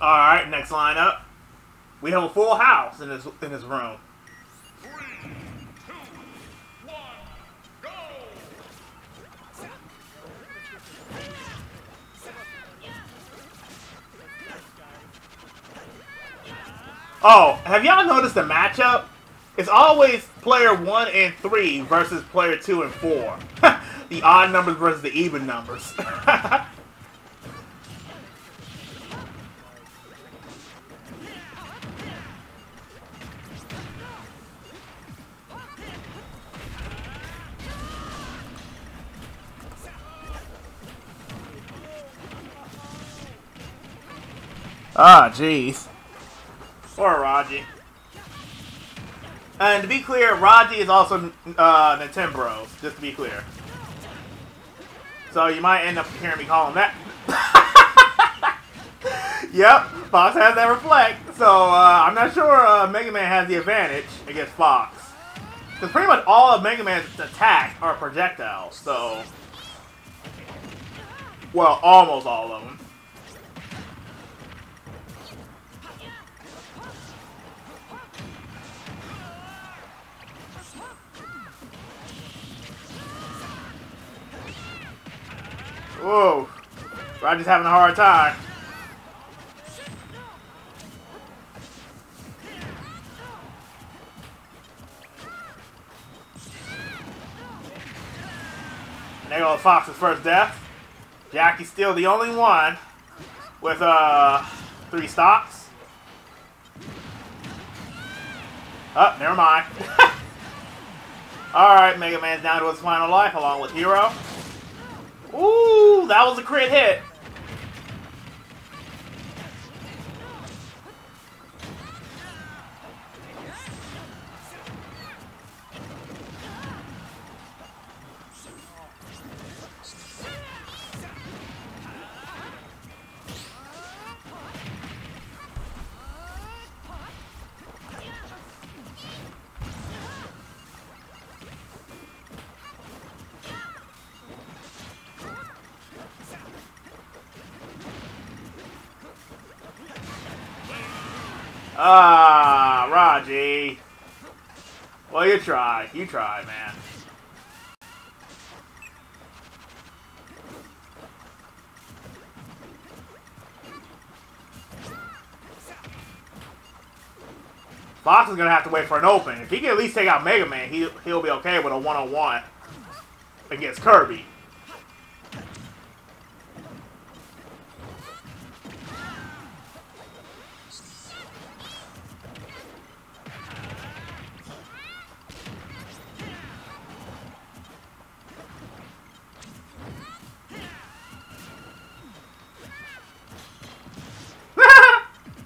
All right, next lineup. We have a full house in this in this room. Oh, have y'all noticed the matchup? It's always player one and three versus player two and four. the odd numbers versus the even numbers. Ah, jeez. Or Raji. And to be clear, Raji is also uh, Nintendo, just to be clear. So you might end up hearing me call him that. yep, Fox has that reflect. So uh, I'm not sure uh, Mega Man has the advantage against Fox. Because pretty much all of Mega Man's attacks are projectiles, so... Well, almost all of them. Whoa. Roger's having a hard time. And there goes Fox's first death. Jackie's still the only one with uh three stocks. Oh, never mind. Alright, Mega Man's down to his final life along with Hero. Ooh, that was a crit hit. Ah, Raji. Well, you try. You try, man. Fox is gonna have to wait for an open. If he can at least take out Mega Man, he he'll be okay with a one-on-one against Kirby.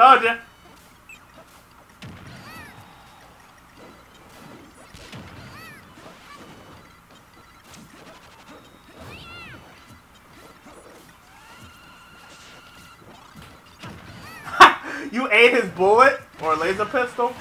You ate his bullet or laser pistol?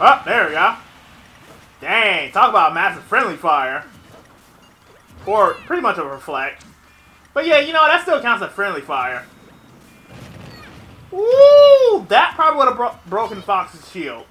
Oh, there we go. Dang, talk about massive friendly fire. Or pretty much a reflect. But yeah, you know, that still counts as friendly fire. Ooh, that probably would have bro broken Fox's shield.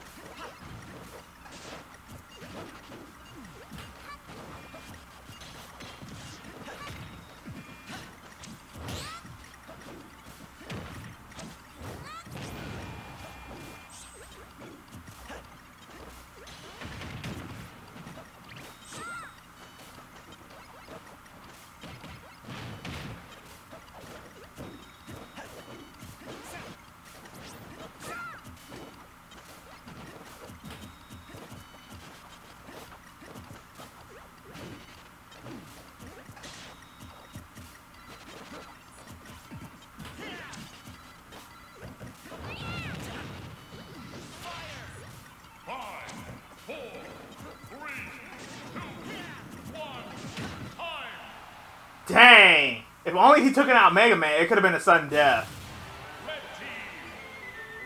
Dang! If only he took it out Mega Man, it could have been a sudden death.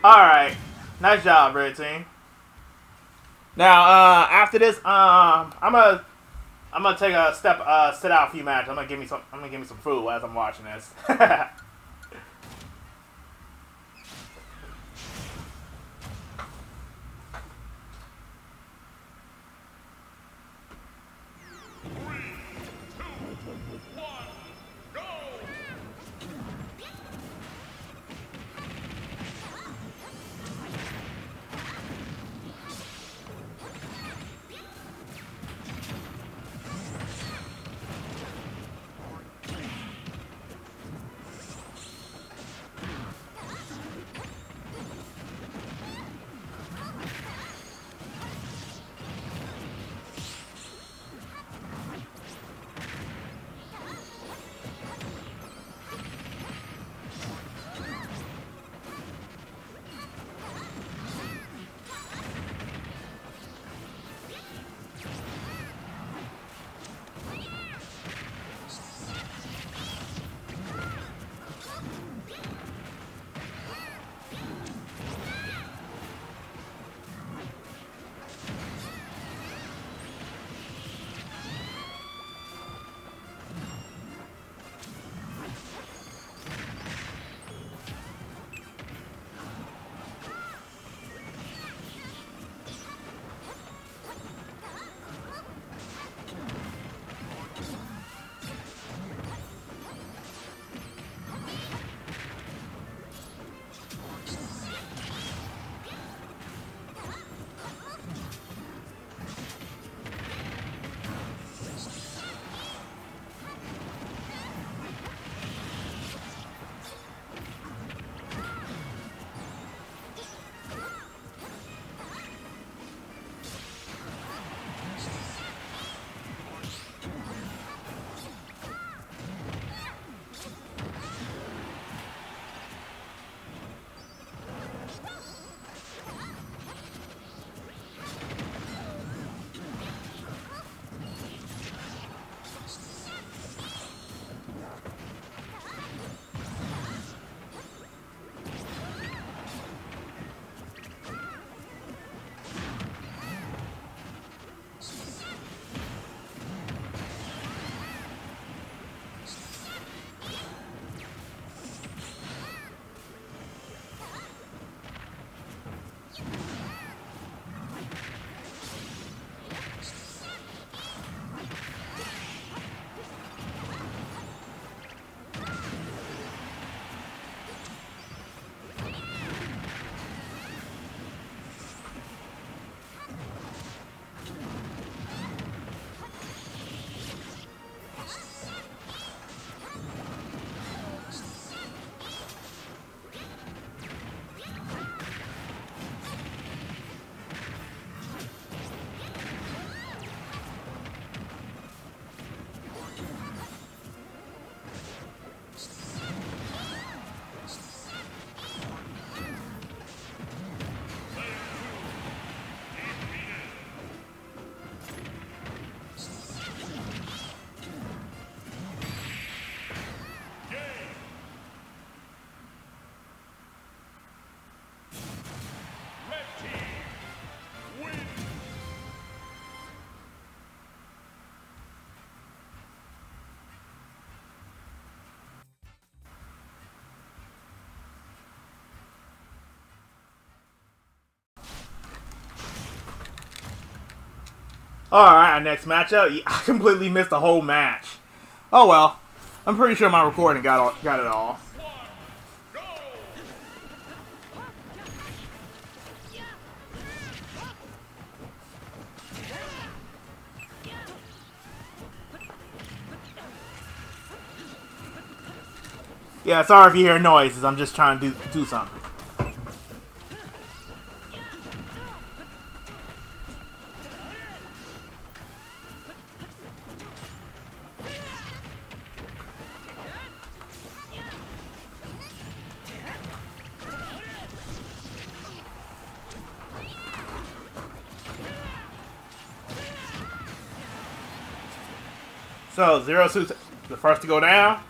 Alright. Nice job, Red Team. Now, uh, after this, um, I'm gonna, I'm gonna take a step, uh, sit out a few matches. I'm gonna give me some, I'm gonna give me some food as I'm watching this. one, Alright, our next matchup. I completely missed the whole match. Oh well. I'm pretty sure my recording got all, got it all. Yeah, sorry if you hear noises. I'm just trying to do, do something. Zero suit The first to go down.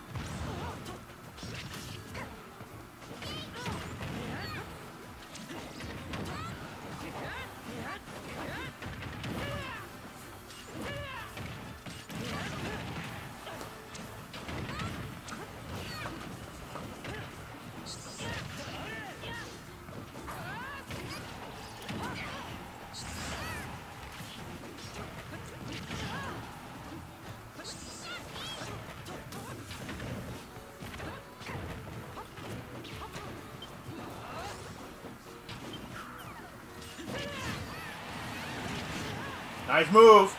Nice move.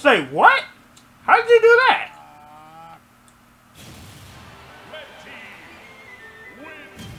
Say what? How did you do that? Next team wins.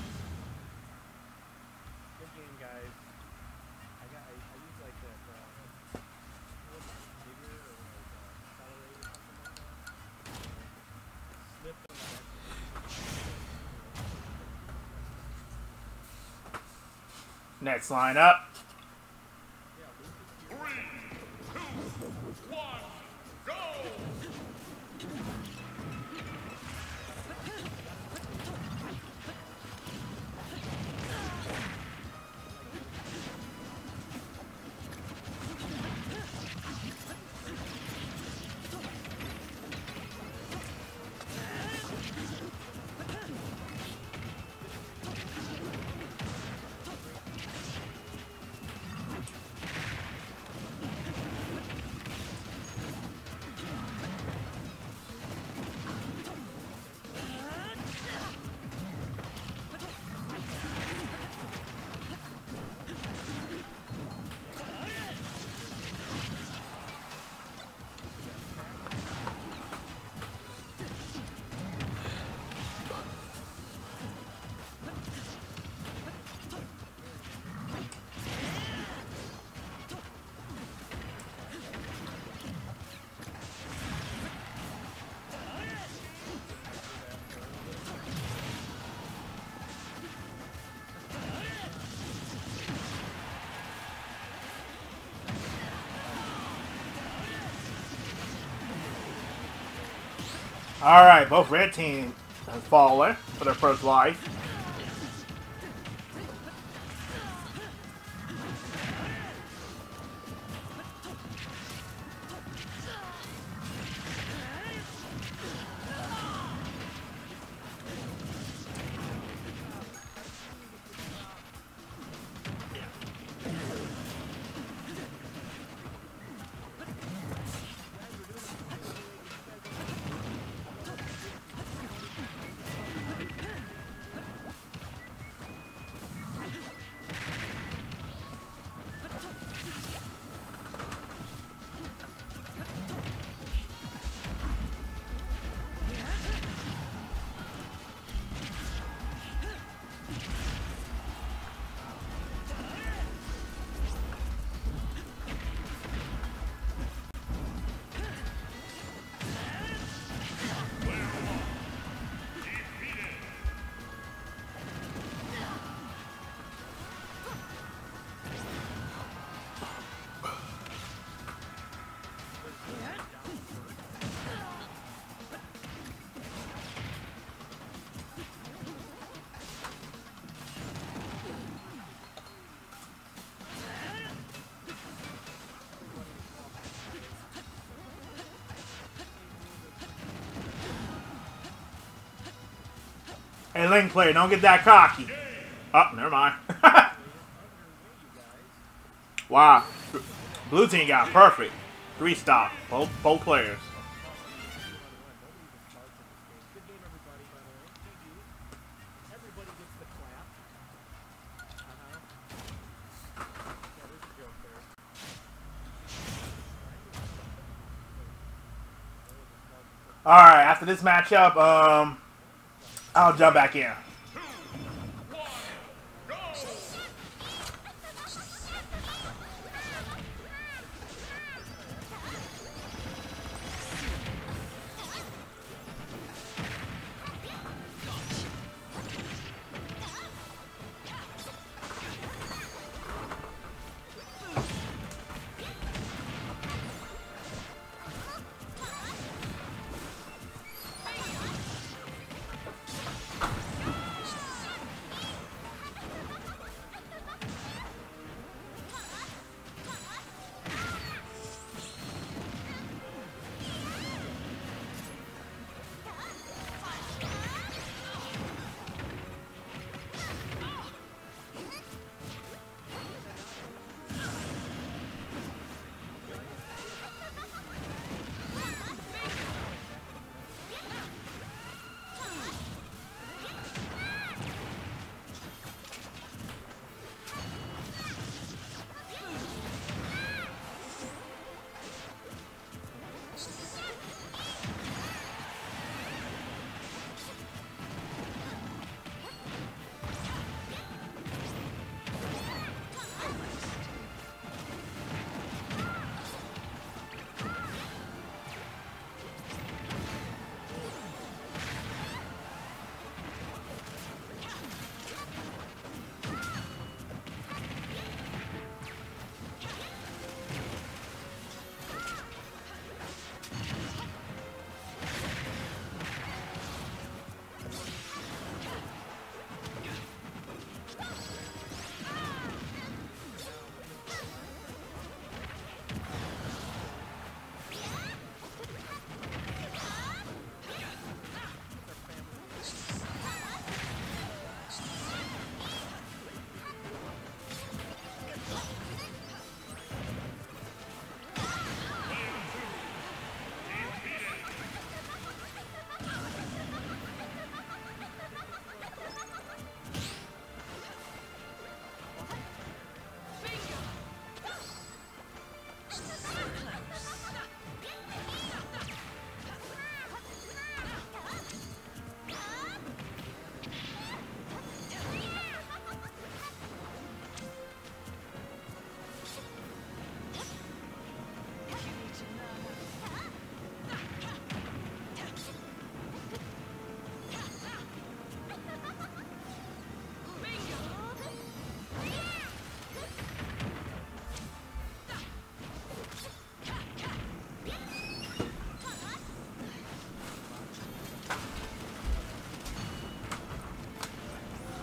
All right, both red team has fallen for their first life. Hey, lane player, don't get that cocky. Oh, never mind. wow. Blue team got perfect. Three stock. Both both players. All right. After this matchup, um, I'll jump back in.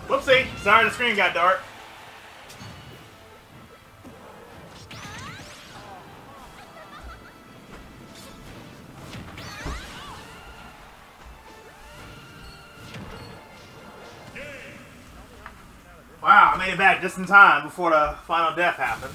Whoopsie. Sorry, the screen got dark. Wow, I made it back just in time before the final death happened.